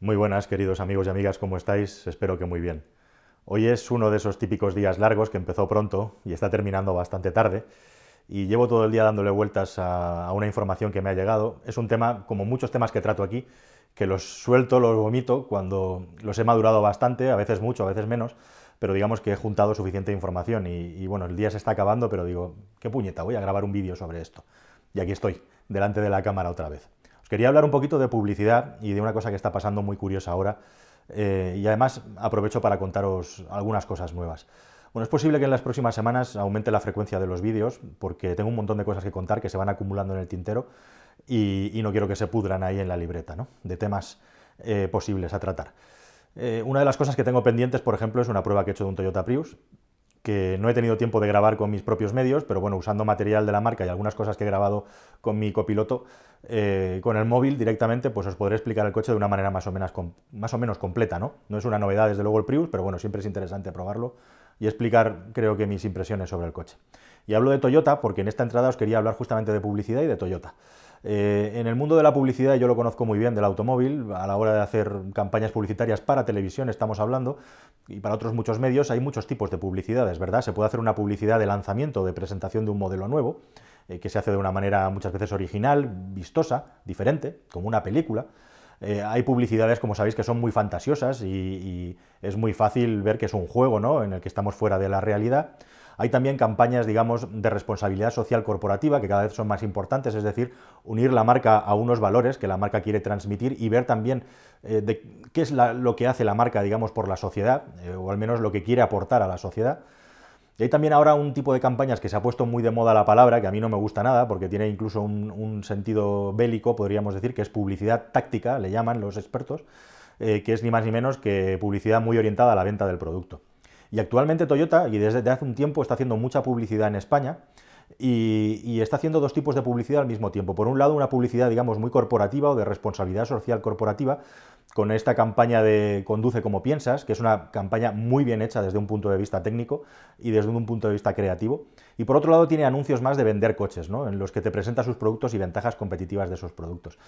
Muy buenas, queridos amigos y amigas, ¿cómo estáis? Espero que muy bien. Hoy es uno de esos típicos días largos que empezó pronto y está terminando bastante tarde. Y llevo todo el día dándole vueltas a, una información que me ha llegado. Es un tema, como muchos temas que trato aquí, que los suelto, los vomito cuando los he madurado bastante, a veces mucho, a veces menos, pero digamos que he juntado suficiente información y, bueno, el día se está acabando, pero digo, qué puñeta, voy a grabar un vídeo sobre esto. Y aquí estoy, delante de la cámara otra vez. Quería hablar un poquito de publicidad y de una cosa que está pasando muy curiosa ahora, eh, y además aprovecho para contaros algunas cosas nuevas. Bueno, es posible que en las próximas semanas aumente la frecuencia de los vídeos, porque tengo un montón de cosas que contar que se van acumulando en el tintero y, no quiero que se pudran ahí en la libreta, ¿no? De temas eh, posibles a tratar. Eh, una de las cosas que tengo pendientes, por ejemplo, es una prueba que he hecho de un Toyota Prius, que no he tenido tiempo de grabar con mis propios medios, pero bueno, usando material de la marca y algunas cosas que he grabado con mi copiloto, eh, con el móvil directamente, pues os podré explicar el coche de una manera más o, menos, más o menos completa, ¿no? No es una novedad desde luego el Prius, pero bueno, siempre es interesante probarlo y explicar, creo que, mis impresiones sobre el coche. Y hablo de Toyota porque en esta entrada os quería hablar justamente de publicidad y de Toyota. Eh, en el mundo de la publicidad, yo lo conozco muy bien del automóvil, a la hora de hacer campañas publicitarias para televisión estamos hablando, y para otros muchos medios hay muchos tipos de publicidades, ¿verdad? Se puede hacer una publicidad de lanzamiento, de presentación de un modelo nuevo, eh, que se hace de una manera muchas veces original, vistosa, diferente, como una película. Eh, hay publicidades, como sabéis, que son muy fantasiosas y, y, es muy fácil ver que es un juego, ¿no? En el que estamos fuera de la realidad. Hay también campañas, digamos, de responsabilidad social corporativa que cada vez son más importantes, es decir, unir la marca a unos valores que la marca quiere transmitir y ver también eh, qué es lo que hace la marca, digamos, por la sociedad, eh, o al menos lo que quiere aportar a la sociedad. Y hay también ahora un tipo de campañas que se ha puesto muy de moda la palabra, que a mí no me gusta nada, porque tiene incluso un, sentido bélico, podríamos decir, que es publicidad táctica, le llaman los expertos, eh, que es ni más ni menos que publicidad muy orientada a la venta del producto. Y actualmente Toyota, y desde hace un tiempo, está haciendo mucha publicidad en España, y, está haciendo dos tipos de publicidad al mismo tiempo. Por un lado, una publicidad, digamos, muy corporativa o de responsabilidad social corporativa, con esta campaña de Conduce como piensas, que es una campaña muy bien hecha desde un punto de vista técnico y desde un punto de vista creativo. Y por otro lado tiene anuncios más de vender coches, ¿no? en los que te presenta sus productos y ventajas competitivas de esos productos.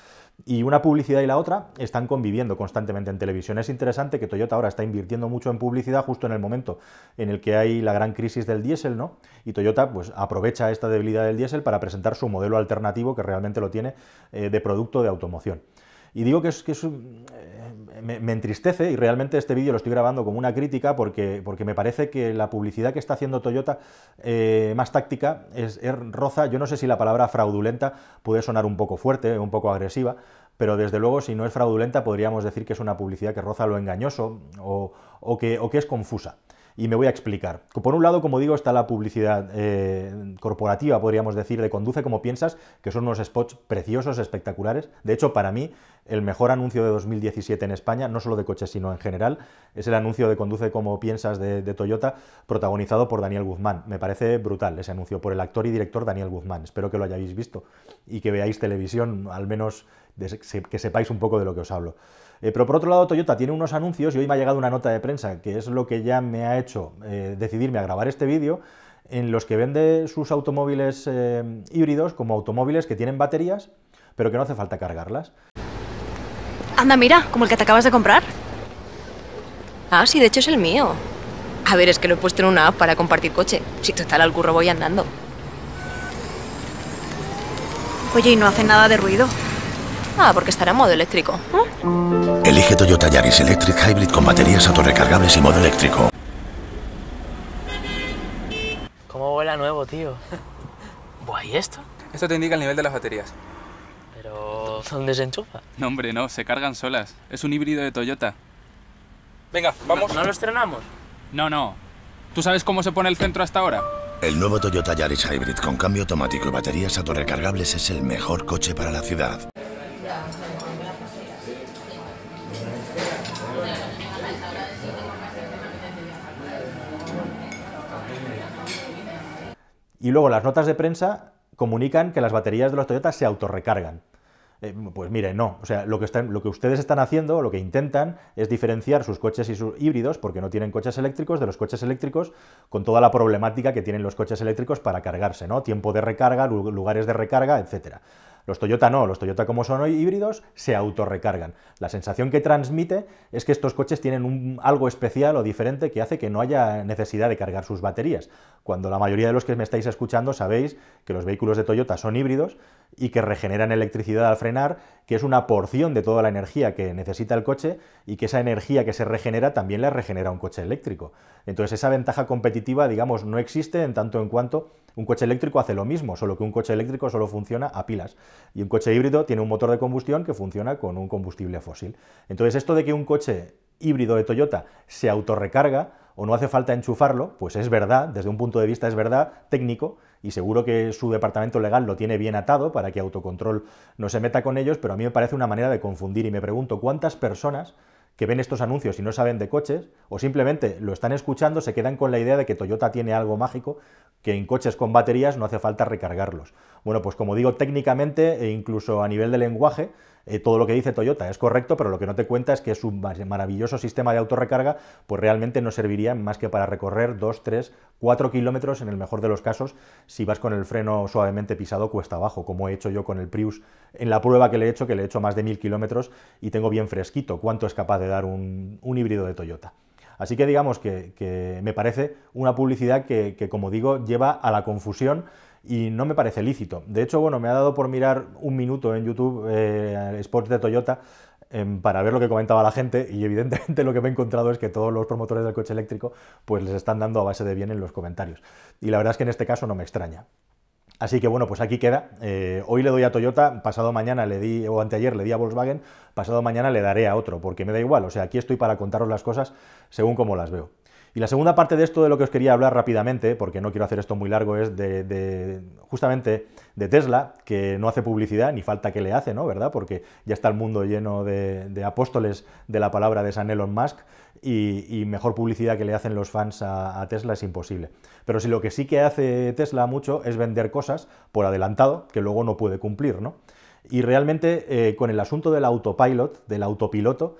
Y una publicidad y la otra están conviviendo constantemente en televisión. Es interesante que Toyota ahora está invirtiendo mucho en publicidad justo en el momento en el que hay la gran crisis del diésel, ¿no? Y Toyota pues aprovecha esta debilidad del diésel para presentar su modelo alternativo que realmente lo tiene eh, de producto de automoción. Y digo que, es, que eh, me, entristece y realmente este vídeo lo estoy grabando como una crítica porque, porque me parece que la publicidad que está haciendo Toyota eh, más táctica es, roza, yo no sé si la palabra fraudulenta puede sonar un poco fuerte, un poco agresiva, pero desde luego si no es fraudulenta podríamos decir que es una publicidad que roza lo engañoso o, que, o que es confusa y me voy a explicar. Por un lado, como digo, está la publicidad eh, corporativa, podríamos decir, de Conduce como piensas, que son unos spots preciosos, espectaculares. De hecho, para mí, el mejor anuncio de 2017 en España, no solo de coches, sino en general, es el anuncio de Conduce como piensas de, Toyota, protagonizado por Daniel Guzmán. Me parece brutal ese anuncio, por el actor y director Daniel Guzmán. Espero que lo hayáis visto y que veáis televisión, al menos que sepáis un poco de lo que os hablo. Eh, pero por otro lado, Toyota tiene unos anuncios y hoy me ha llegado una nota de prensa, que es lo que ya me ha hecho eh, decidirme a grabar este vídeo, en los que vende sus automóviles eh, híbridos como automóviles que tienen baterías, pero que no hace falta cargarlas. Anda, mira, como el que te acabas de comprar. Ah, sí, de hecho es el mío. A ver, es que lo he puesto en una app para compartir coche. Si total al curro voy andando. Oye, ¿y no hace nada de ruido? Ah, porque estará en modo eléctrico. Elige Toyota Yaris Electric Hybrid con baterías autorrecargables y modo eléctrico. ¿Cómo vuela nuevo, tío? Buah, ¿y esto? Esto te indica el nivel de las baterías. Pero... ¿dónde se enchufa? No, hombre, no, se cargan solas. Es un híbrido de Toyota. Venga, vamos. ¿No, lo estrenamos? No, no. ¿Tú sabes cómo se pone el centro hasta ahora? El nuevo Toyota Yaris Hybrid con cambio automático y baterías autorrecargables es el mejor coche para la ciudad. Y luego las notas de prensa comunican que las baterías de los Toyota se autorrecargan. Eh, pues mire, no. O sea, lo que, están, lo que ustedes están haciendo, lo que intentan, es diferenciar sus coches y sus híbridos, porque no tienen coches eléctricos, de los coches eléctricos, con toda la problemática que tienen los coches eléctricos para cargarse, ¿no? Tiempo de recarga, lugares de recarga, etcétera. Los Toyota no, los Toyota como son hoy híbridos se autorrecargan. La sensación que transmite es que estos coches tienen algo especial o diferente que hace que no haya necesidad de cargar sus baterías, cuando la mayoría de los que me estáis escuchando sabéis que los vehículos de Toyota son híbridos y que regeneran electricidad al frenar, que es una porción de toda la energía que necesita el coche y que esa energía que se regenera también la regenera un coche eléctrico. Entonces esa ventaja competitiva, digamos, no existe en tanto en cuanto un coche eléctrico hace lo mismo, solo que un coche eléctrico solo funciona a pilas y un coche híbrido tiene un motor de combustión que funciona con un combustible fósil. Entonces esto de que un coche híbrido de Toyota se autorrecarga o no hace falta enchufarlo, pues es verdad, desde un punto de vista es verdad técnico, y seguro que su departamento legal lo tiene bien atado para que autocontrol no se meta con ellos, pero a mí me parece una manera de confundir y me pregunto cuántas personas que ven estos anuncios y no saben de coches, o simplemente lo están escuchando, se quedan con la idea de que Toyota tiene algo mágico, que en coches con baterías no hace falta recargarlos. Bueno, pues como digo, técnicamente e incluso a nivel de lenguaje, eh, todo lo que dice Toyota es correcto, pero lo que no te cuenta es que su maravilloso sistema de autorrecarga pues realmente no serviría más que para recorrer 2, 3, 4 kilómetros en el mejor de los casos si vas con el freno suavemente pisado cuesta abajo, como he hecho yo con el Prius en la prueba que le he hecho, que le he hecho más de 1000 kilómetros y tengo bien fresquito cuánto es capaz de dar un, híbrido de Toyota. Así que digamos que, me parece una publicidad que, que, como digo, lleva a la confusión y no me parece lícito. De hecho, bueno, me ha dado por mirar un minuto en YouTube eh, Sports de Toyota em, para ver lo que comentaba la gente y evidentemente lo que me he encontrado es que todos los promotores del coche eléctrico pues les están dando a base de bien en los comentarios. Y la verdad es que en este caso no me extraña. Así que bueno, pues aquí queda. Eh, hoy le doy a Toyota, pasado mañana le di, o anteayer le di a Volkswagen, pasado mañana le daré a otro, porque me da igual. O sea, aquí estoy para contaros las cosas según como las veo. Y la segunda parte de esto de lo que os quería hablar rápidamente, porque no quiero hacer esto muy largo, es de, justamente de Tesla, que no hace publicidad, ni falta que le hace, ¿no? ¿Verdad? Porque ya está el mundo lleno de, apóstoles de la palabra de San Elon Musk y, mejor publicidad que le hacen los fans a, Tesla es imposible. Pero si lo que sí que hace Tesla mucho es vender cosas por adelantado que luego no puede cumplir, ¿no? Y realmente eh, con el asunto del autopilot, del autopiloto,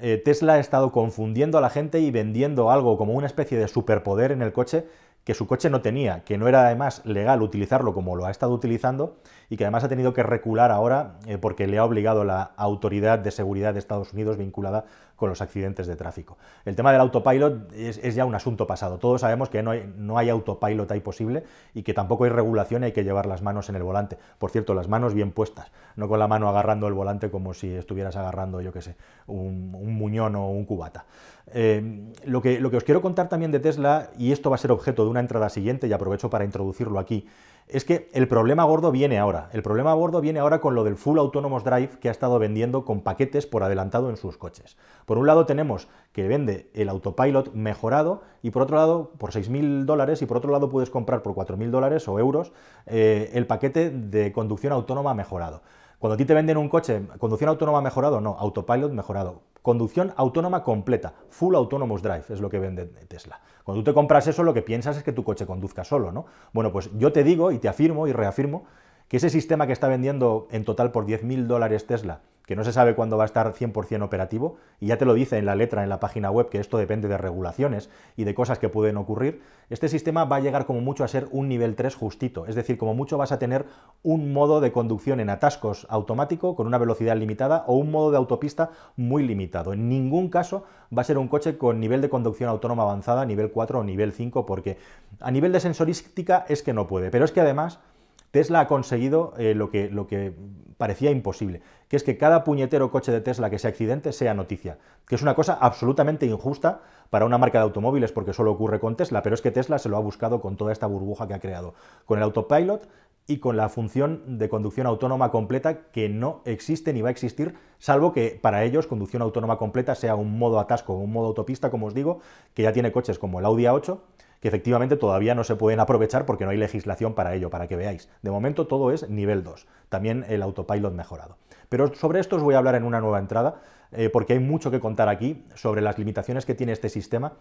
eh, Tesla ha estado confundiendo a la gente y vendiendo algo como una especie de superpoder en el coche que su coche no tenía, que no era además legal utilizarlo como lo ha estado utilizando y que además ha tenido que recular ahora eh, porque le ha obligado la Autoridad de Seguridad de Estados Unidos vinculada con los accidentes de tráfico. El tema del autopilot es, ya un asunto pasado. Todos sabemos que no hay, autopilot ahí posible y que tampoco hay regulación y hay que llevar las manos en el volante. Por cierto, las manos bien puestas, no con la mano agarrando el volante como si estuvieras agarrando, yo qué sé, un, muñón o un cubata. Lo, que, lo que os quiero contar también de Tesla, y esto va a ser objeto de una entrada siguiente y aprovecho para introducirlo aquí, es que el problema gordo viene ahora. El problema gordo viene ahora con lo del Full Autonomous Drive que ha estado vendiendo con paquetes por adelantado en sus coches. Por un lado tenemos que vende el autopilot mejorado y por otro lado por 6.000 dólares y por otro lado puedes comprar por 4.000 dólares o euros eh, el paquete de conducción autónoma mejorado. Cuando a ti te venden un coche, conducción autónoma mejorado, no, autopilot mejorado. Conducción autónoma completa, full autonomous drive, es lo que vende Tesla. Cuando tú te compras eso, lo que piensas es que tu coche conduzca solo, ¿no? Bueno, pues yo te digo y te afirmo y reafirmo que ese sistema que está vendiendo en total por 10.000 dólares Tesla que no se sabe cuándo va a estar 100% operativo, y ya te lo dice en la letra en la página web que esto depende de regulaciones y de cosas que pueden ocurrir, este sistema va a llegar como mucho a ser un nivel 3 justito, es decir, como mucho vas a tener un modo de conducción en atascos automático con una velocidad limitada o un modo de autopista muy limitado. En ningún caso va a ser un coche con nivel de conducción autónoma avanzada, nivel 4 o nivel 5, porque a nivel de sensorística es que no puede, pero es que además Tesla ha conseguido eh, lo, que, parecía imposible, que es que cada puñetero coche de Tesla que se accidente sea noticia, que es una cosa absolutamente injusta para una marca de automóviles porque solo ocurre con Tesla, pero es que Tesla se lo ha buscado con toda esta burbuja que ha creado, con el autopilot y con la función de conducción autónoma completa que no existe ni va a existir, salvo que para ellos conducción autónoma completa sea un modo atasco un modo autopista, como os digo, que ya tiene coches como el Audi A8 que efectivamente todavía no se pueden aprovechar porque no hay legislación para ello, para que veáis. De momento todo es nivel 2, también el autopilot mejorado. Pero sobre esto os voy a hablar en una nueva entrada, eh, porque hay mucho que contar aquí sobre las limitaciones que tiene este sistema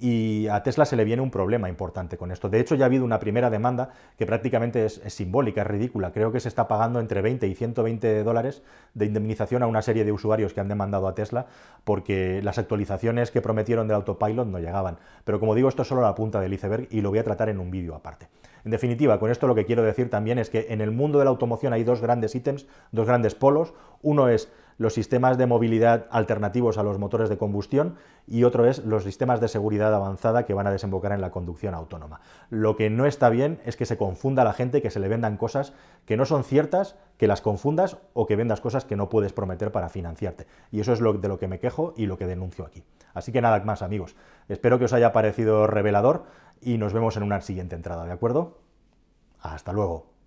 y a Tesla se le viene un problema importante con esto. De hecho, ya ha habido una primera demanda que prácticamente es, simbólica, es ridícula. Creo que se está pagando entre 20 y 120 dólares de indemnización a una serie de usuarios que han demandado a Tesla porque las actualizaciones que prometieron del autopilot no llegaban. Pero como digo, esto es solo la punta del iceberg y lo voy a tratar en un vídeo aparte. En definitiva, con esto lo que quiero decir también es que en el mundo de la automoción hay dos grandes ítems, dos grandes polos. Uno es los sistemas de movilidad alternativos a los motores de combustión y otro es los sistemas de seguridad avanzada que van a desembocar en la conducción autónoma. Lo que no está bien es que se confunda a la gente, que se le vendan cosas que no son ciertas, que las confundas o que vendas cosas que no puedes prometer para financiarte. Y eso es de lo que me quejo y lo que denuncio aquí. Así que nada más amigos, espero que os haya parecido revelador y nos vemos en una siguiente entrada, ¿de acuerdo? Hasta luego.